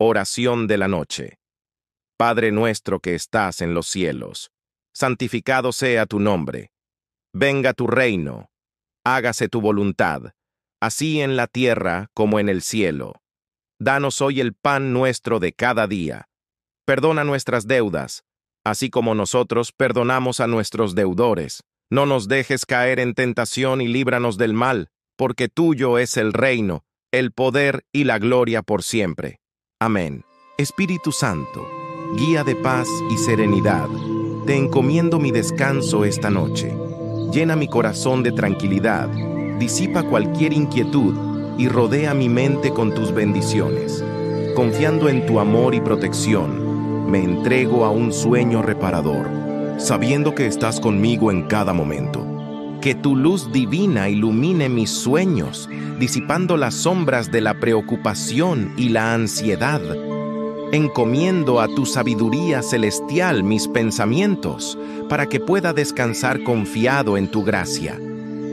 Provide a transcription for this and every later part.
Oración de la noche. Padre nuestro que estás en los cielos, santificado sea tu nombre. Venga tu reino. Hágase tu voluntad, así en la tierra como en el cielo. Danos hoy el pan nuestro de cada día. Perdona nuestras deudas, así como nosotros perdonamos a nuestros deudores. No nos dejes caer en tentación y líbranos del mal, porque tuyo es el reino, el poder y la gloria por siempre. Amén. Espíritu Santo, guía de paz y serenidad, te encomiendo mi descanso esta noche. Llena mi corazón de tranquilidad, disipa cualquier inquietud y rodea mi mente con tus bendiciones. Confiando en tu amor y protección, me entrego a un sueño reparador, sabiendo que estás conmigo en cada momento. Que tu luz divina ilumine mis sueños, disipando las sombras de la preocupación y la ansiedad. Encomiendo a tu sabiduría celestial mis pensamientos, para que pueda descansar confiado en tu gracia.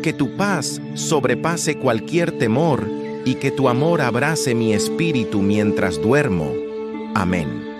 Que tu paz sobrepase cualquier temor y que tu amor abrace mi espíritu mientras duermo. Amén.